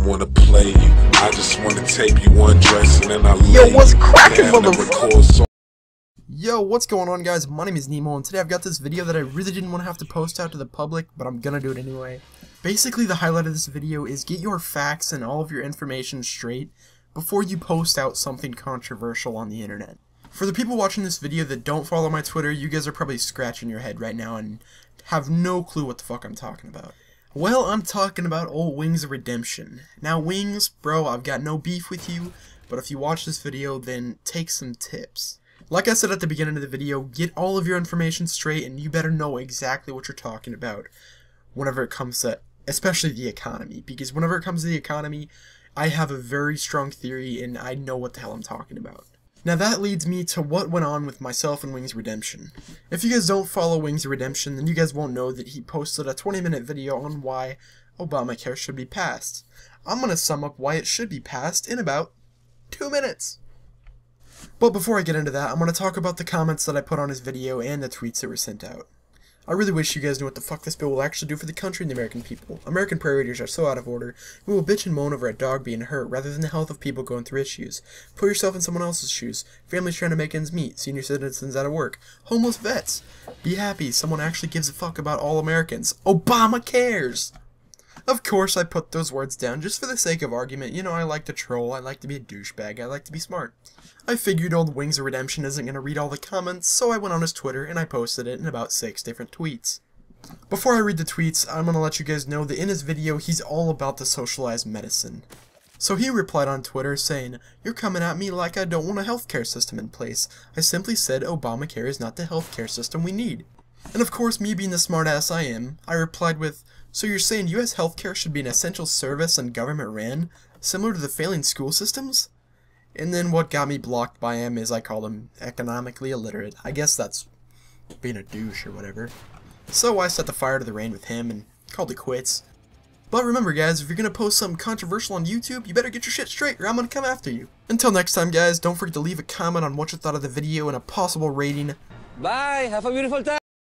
don't wanna play you. I just wanna tape you undress and I Yo, what's cracking, motherfucker? Yo, what's going on guys? My name is Nemo and today I've got this video that I really didn't want to have to post out to the public, but I'm gonna do it anyway. Basically, the highlight of this video is get your facts and all of your information straight before you post out something controversial on the internet. For the people watching this video that don't follow my Twitter, you guys are probably scratching your head right now and have no clue what the fuck I'm talking about. Well, I'm talking about old Wings of Redemption. Now, Wings, bro, I've got no beef with you, but if you watch this video, then take some tips. Like I said at the beginning of the video, get all of your information straight and you better know exactly what you're talking about whenever it comes to, especially the economy. Because whenever it comes to the economy, I have a very strong theory and I know what the hell I'm talking about. Now that leads me to what went on with myself and Wings Redemption. If you guys don't follow Wings Redemption, then you guys won't know that he posted a 20 minute video on why Obamacare should be passed. I'm gonna sum up why it should be passed in about two minutes. But before I get into that, I'm going to talk about the comments that I put on his video and the tweets that were sent out. I really wish you guys knew what the fuck this bill will actually do for the country and the American people. American priorities are so out of order, we will bitch and moan over a dog being hurt rather than the health of people going through issues. Put yourself in someone else's shoes. Families trying to make ends meet, senior citizens out of work, homeless vets. Be happy someone actually gives a fuck about all Americans. Obama cares! Of course I put those words down just for the sake of argument. You know, I like to troll, I like to be a douchebag, I like to be smart. I figured old Wings of Redemption isn't going to read all the comments, so I went on his Twitter and I posted it in about six different tweets. Before I read the tweets, I'm going to let you guys know that in his video, he's all about the socialized medicine. So he replied on Twitter saying, You're coming at me like I don't want a healthcare system in place. I simply said Obamacare is not the healthcare system we need. And of course, me being the smartass I am, I replied with, So you're saying US healthcare should be an essential service and government ran, similar to the failing school systems? And then what got me blocked by him is I called him economically illiterate. I guess that's being a douche or whatever. So I set the fire to the rain with him and called it quits. But remember guys, if you're gonna post something controversial on YouTube, you better get your shit straight or I'm gonna come after you. Until next time guys, don't forget to leave a comment on what you thought of the video and a possible rating. Bye. Have a beautiful time.